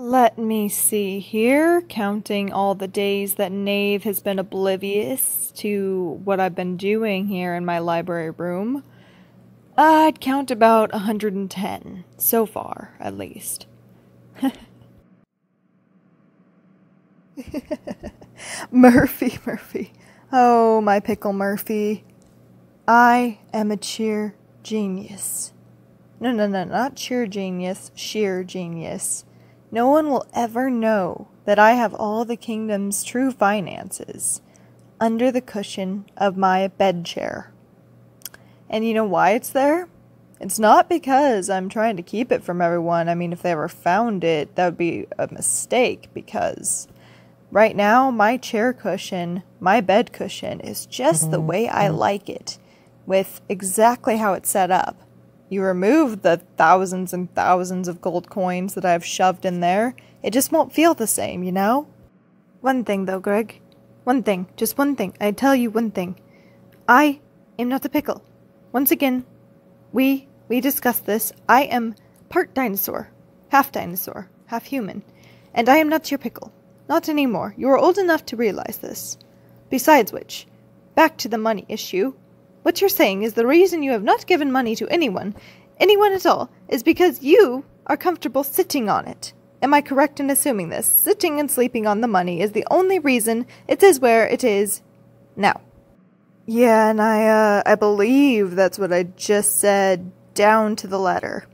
Let me see here, counting all the days that Knave has been oblivious to what I've been doing here in my library room. I'd count about 110, so far, at least. Murphey, Murphey. Oh, my pickle Murphey. I am a cheer genius. No, no, no, not cheer genius, sheer genius. No one will ever know that I have all the kingdom's true finances under the cushion of my bed chair. And you know why it's there? It's not because I'm trying to keep it from everyone. I mean, if they ever found it, that would be a mistake because right now my chair cushion, my bed cushion is just the mm-hmm. way I mm-hmm. like it with exactly how it's set up. You remove the thousands and thousands of gold coins that I've shoved in there, it just won't feel the same, you know? One thing though, Greg. One thing, just one thing. I tell you one thing. I am not a pickle. Once again, we we discussed this. I am part dinosaur, half dinosaur, half human, and I am not your pickle. Not any more. You are old enough to realize this. Besides which, back to the money issue. What you're saying is the reason you have not given money to anyone, anyone at all, is because you are comfortable sitting on it. Am I correct in assuming this? Sitting and sleeping on the money is the only reason it is where it is now. Yeah, and I uh I believe that's what I just said down to the letter.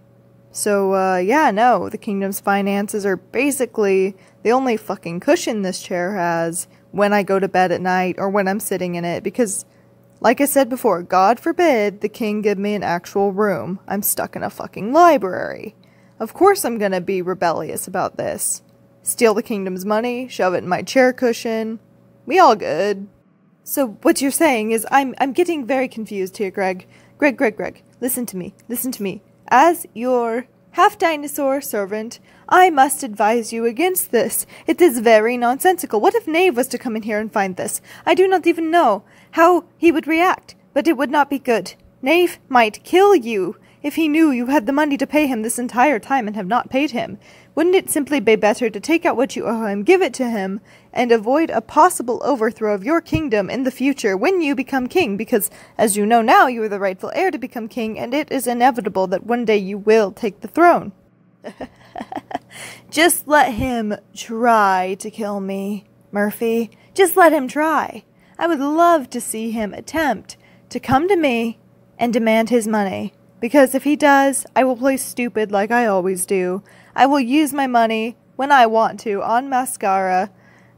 So uh yeah, no, the kingdom's finances are basically the only fucking cushion this chair has when I go to bed at night or when I'm sitting in it because like I said before, God forbid the king give me an actual room. I'm stuck in a fucking library. Of course I'm gonna be rebellious about this. Steal the kingdom's money, shove it in my chair cushion. We all good. So what you're saying is I'm I'm getting very confused here, Greg. Greg, Greg, Greg, listen to me. Listen to me. As your half dinosaur servant, I must advise you against this. It is very nonsensical. What if Knave was to come in here and find this? I do not even know how he would react, but it would not be good. Knave might kill you if he knew you had the money to pay him this entire time and have not paid him. Wouldn't it simply be better to take out what you owe him, give it to him, and avoid a possible overthrow of your kingdom in the future when you become king? Because, as you know now, you are the rightful heir to become king, and it is inevitable that one day you will take the throne. Just let him try to kill me, Murphey. Just let him try. I would love to see him attempt to come to me and demand his money. Because if he does, I will play stupid like I always do. I will use my money when I want to on mascara,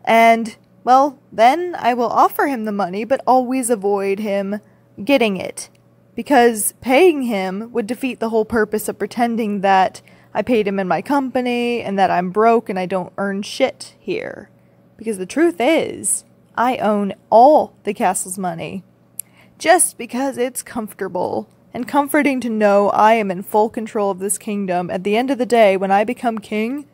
and, well, then I will offer him the money, but always avoid him getting it. Because paying him would defeat the whole purpose of pretending that I paid him in my company and that I'm broke and I don't earn shit here. Because the truth is, I own all the castle's money. Just because it's comfortable and comforting to know I am in full control of this kingdom. At the end of the day, when I become king,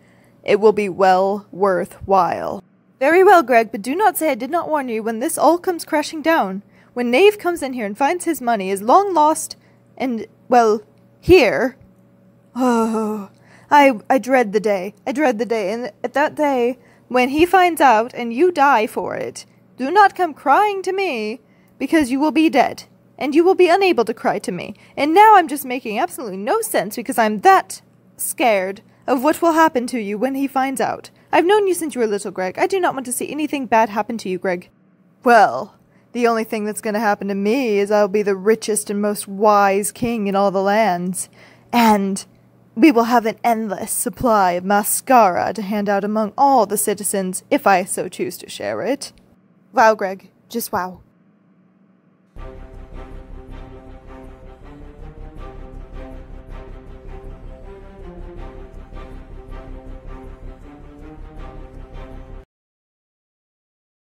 it will be well worth while. Very well, Greg, but do not say I did not warn you when this all comes crashing down. When Knave comes in here and finds his money is long lost and, well, here. Oh, I, I dread the day. I dread the day. And at that day, when he finds out and you die for it, do not come crying to me because you will be dead and you will be unable to cry to me. And now I'm just making absolutely no sense because I'm that scared of what will happen to you when he finds out. I've known you since you were little, Greg. I do not want to see anything bad happen to you, Greg. Well, the only thing that's going to happen to me is I'll be the richest and most wise king in all the lands. And we will have an endless supply of mascara to hand out among all the citizens if I so choose to share it. Wow, Greg. Just wow.